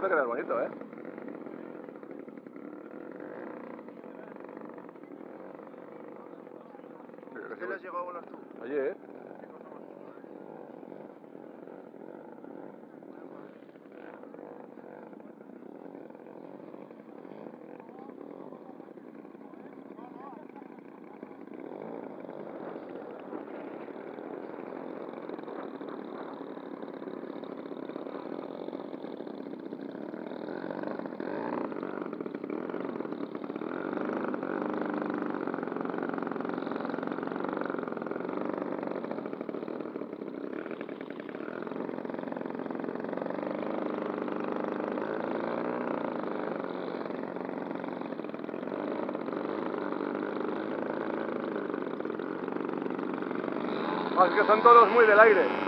puede quedar bonito, ¿eh? ¿Qué le has llegado a volar tú? Oye, ¿eh? Es que son todos muy del aire.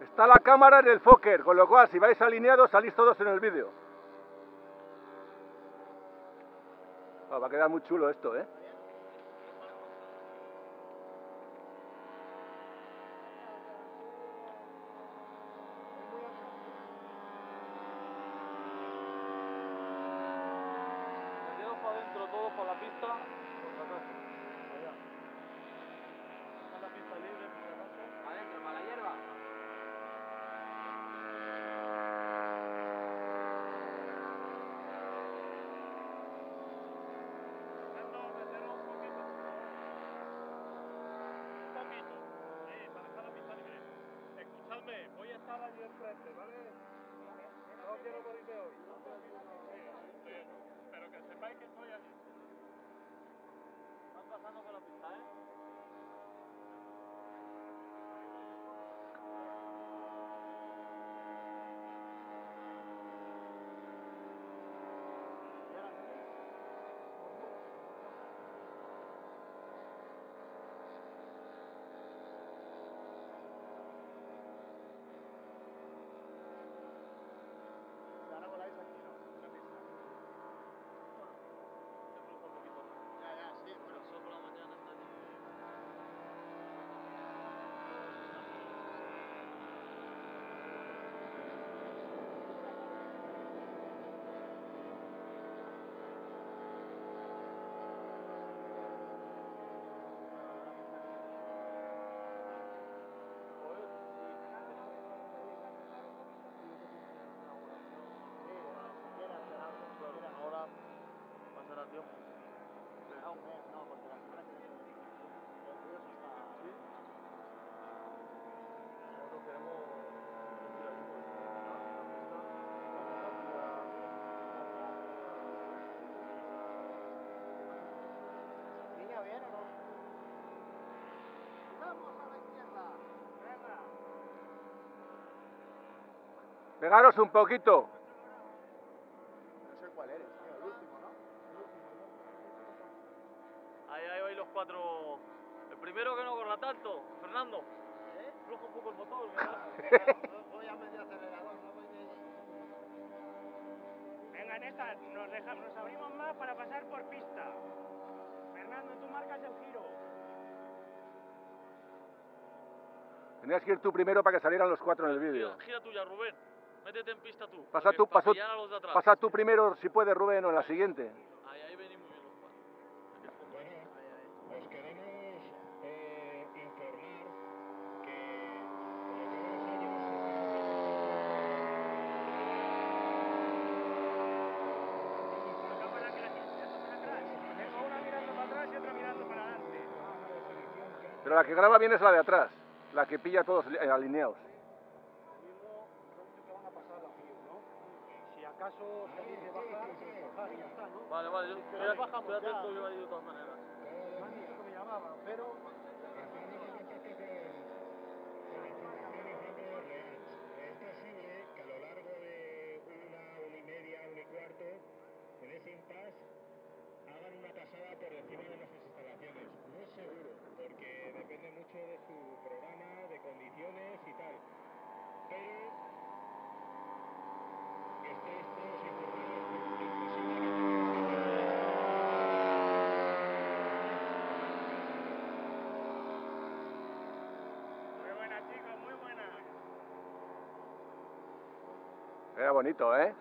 Está la cámara en el Fokker, con lo cual si vais alineados salís todos en el vídeo. Ah, va a quedar muy chulo esto, ¿eh? Me quedo para adentro todo por la pista. Por si acaso. Allá. Deja la pista libre por si acaso. Adentro, para la hierba. Fernando, metelo un poquito, por favor. Un poquito. Sí, para dejar la pista libre. Voy a estar allí enfrente, ¿vale? No quiero morirme hoy. Sí, sí, pero que sepáis que estoy allí. Están pasando por la pista, ¿eh? Se fluja un poquito más. Ya, ya, sí, bueno. El sol por la mañana está allí. Claro, ahora pasará tiempo. No, hombre, no, porque la semana que viene el río se está... Sí. Nosotros queremos ir allí por la pista. ¿Niña bien o no? ¡Vamos a la izquierda! ¡Venga! Pegaros un poquito. No sé cuál eres, tío, el último, ¿no? Ahí, ahí vais los cuatro. El primero que no corra tanto, Fernando. ¿Eh? Un poco el motor, ¿verdad? Voy a medio acelerador, no voy de... Venga, Neta, nos, abrimos más para pasar por pista. Fernando, tú marcas el giro. Tenías que ir tú primero para que salieran los cuatro en el vídeo. Gira, gira tuya, Rubén. Métete en pista tú. Pasa eh, tú, pasó, pasa tú primero, si puedes, Rubén, o en la siguiente. Ahí, ahí venimos bien los cuatro. Bueno, os queremos eh, informar que... Acá para atrás, tengo una mirando para atrás y otra mirando para adelante. Pero la que graba bien es la de atrás, la que pilla todos eh, alineados. Si acaso se alguien que bajar, bajar y ya está, ¿no? Vale, vale, yo atento que va a ir de todas maneras. Me han dicho que me llamaban, pero Es posible que a lo largo de una, una y media, una y cuarto, en ese impasse, hagan una pasada por encima de nuestras instalaciones. No es seguro, porque depende mucho de su programa, de condiciones y tal. Pero estéis todos informados, porque es posible que... Muy buena, chicos, muy buena. Era bonito, ¿eh?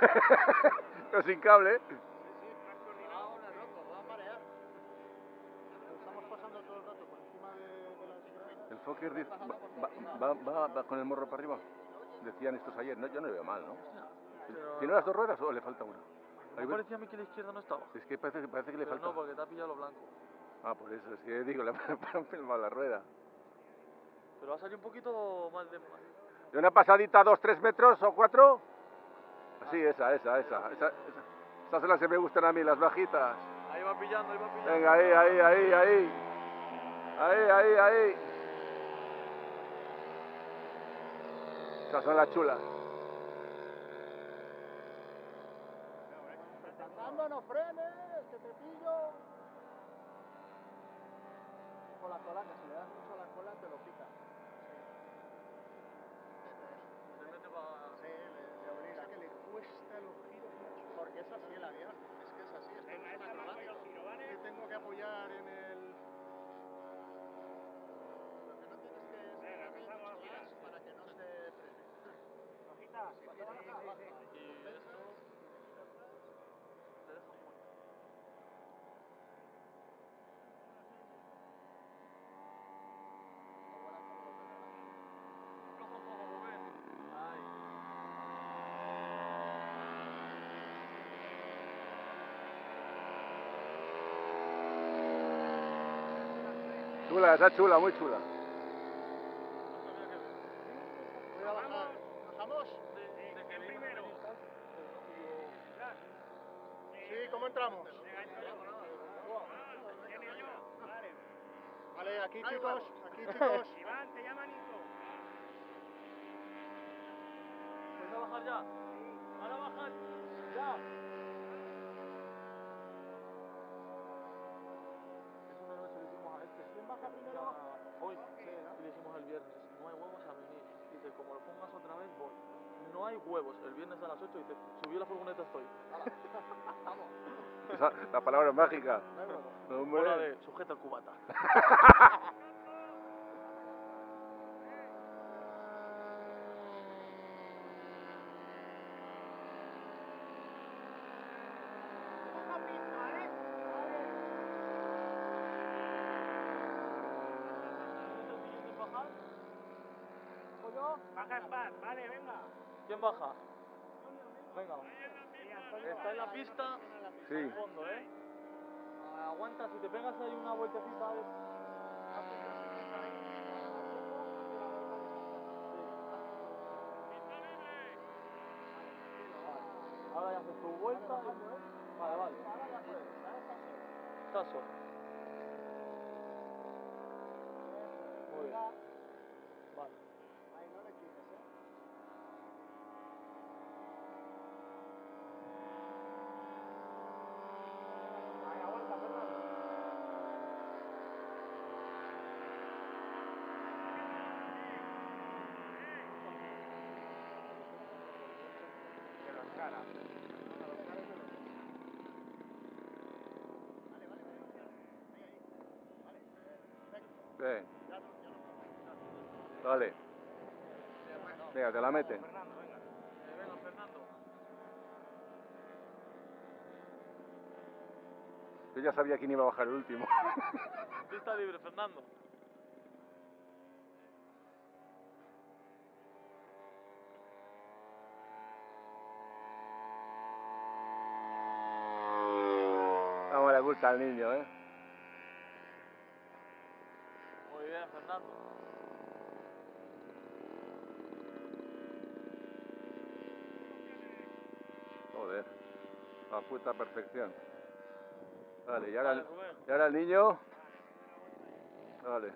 Pero sin cable. estamos pasando todo el rato por encima de, de las... El Fokker dice- va, va- va- va con el morro para arriba. Decían estos ayer. No, yo no le veo mal, ¿no? ¿Tiene las dos ruedas o le falta una? Me parecía a mí que la izquierda no estaba. Es que parece, parece que le Pero falta. no, porque te ha pillado lo blanco. Ah, por eso, es que digo, le han filmado la rueda. Pero ha salido un poquito mal de... De una pasadita, dos, tres metros o cuatro. Así, esa, esa, esa. esa, esa. Estas son las que me gustan a mí, las bajitas. Ahí va pillando, ahí va pillando. Venga, ahí, ahí, ahí, ahí. Ahí, ahí, ahí. Esas son las chulas. Fernando, no frenes, que te pillo. Con la cola, que si le das mucho a la cola te lo pica. Se mete pa- Sí, le, le obliga que le cuesta los giros mucho. Porque es así el avión, es que es así, esto Venga, no es esta un marco yo acrobático. giro, ¿vale? Que tengo que apoyar en el... Lo que no tienes que es Venga, giras girar. para que no se frene. Hojitas, Sí, sí, sí, sí. Y esto... Te deja muerto. Cojo un poco, Rubén. Ahí. Chula, esa chula, muy chula. ¿Bajamos? De, de que ¿quién le iban a primero? Sí, ¿cómo entramos? Vale. Aquí chicos, aquí chicos. Iván, te llama Nico. ¿Vais a bajar ya? ¿Van a bajar? ¡Ya! Como lo pongas otra vez, voy. No hay huevos. El viernes a las 8 dice, subió la furgoneta, estoy. Esa- la palabra mágica. No hay huevo. Hombre. Hola de sujeta el cubata. Baja en paz, vale, venga. ¿Quién baja? Venga. Está en la pista. Sí. Al fondo, ¿eh? Aguanta, si te pegas ahí una vueltecita. eh. Ahora ya haces tu vuelta. y- Vale, vale. Estás solo. Muy bien. Vale. Ahí no le quites, ¿eh? Ahí aguanta, Fernando. De las caras. No, de las caras de los Vale, vale, vale. Ahí, ahí. Vale. No. Vale. Venga, te la meten. Fernando, venga. Venga, Fernando. Yo ya sabía quién iba a bajar el último. Pista libre, Fernando. Vamos a la gusta al niño, ¿eh? Joder. A puta perfección. Vale, y ahora, y ahora el niño. Vale.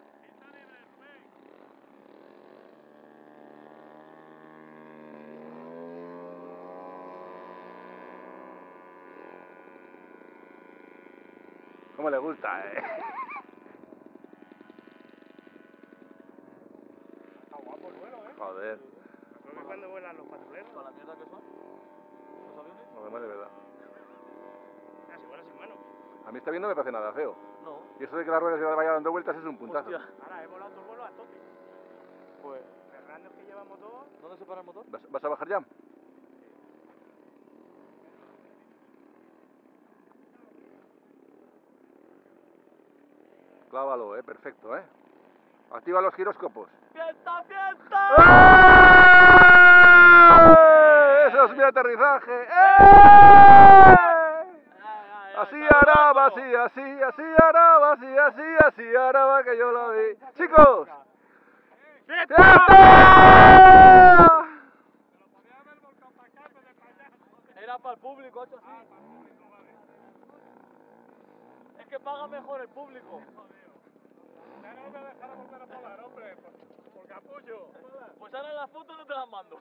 ¿Cómo le gusta, eh? Está guapo el vuelo, ¿eh? Joder. Que cuando vuelan los patrulleros. Con la mierda que son. Los aviones. Además de verdad. Ah, si vuela sin mano. A mí está bien no me parece nada feo. No. Y eso de que las ruedas se vayan dando vueltas es un puntazo. Hostia. Ahora he volado todo el vuelo a tope. Pues, Fernando es que lleva motor. ¿dónde se para el motor? ¿Vas, vas a bajar ya? Clávalo, eh, perfecto, eh. Activa los giroscopos. ¡Fiesta, fiesta! ¡Eh! ¡Eso es mi aterrizaje! ¡Eh! Así araba, así, así, así araba, así, así, así araba que yo lo vi. Chicos, ¡fiesta! Era para el público, hecho así. Es que paga mejor el público.